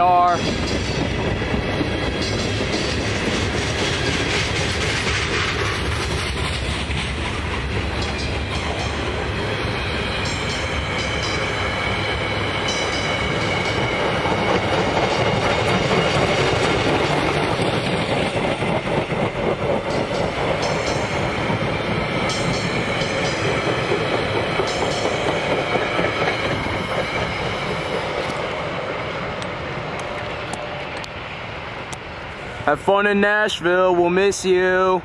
they are. Have fun in Nashville. We'll miss you.